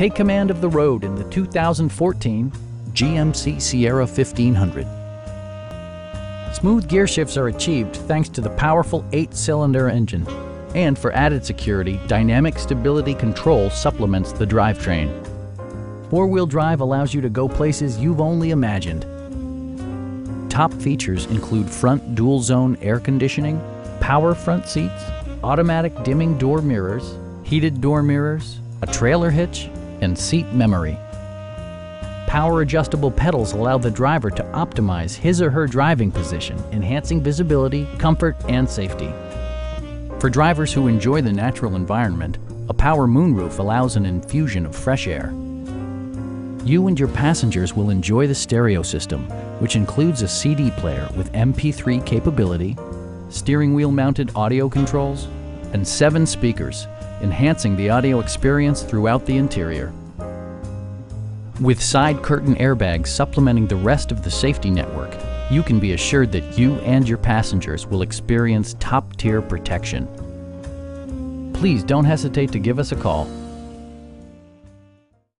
Take command of the road in the 2014 GMC Sierra 1500. Smooth gear shifts are achieved thanks to the powerful eight-cylinder engine. And for added security, Dynamic Stability Control supplements the drivetrain. Four-wheel drive allows you to go places you've only imagined. Top features include front dual-zone air conditioning, power front seats, automatic dimming door mirrors, heated door mirrors, a trailer hitch, and seat memory. Power adjustable pedals allow the driver to optimize his or her driving position, enhancing visibility, comfort, and safety. For drivers who enjoy the natural environment, a power moonroof allows an infusion of fresh air. You and your passengers will enjoy the stereo system, which includes a CD player with MP3 capability, steering wheel mounted audio controls, and seven speakers, enhancing the audio experience throughout the interior. With side curtain airbags supplementing the rest of the safety network, you can be assured that you and your passengers will experience top-tier protection. Please don't hesitate to give us a call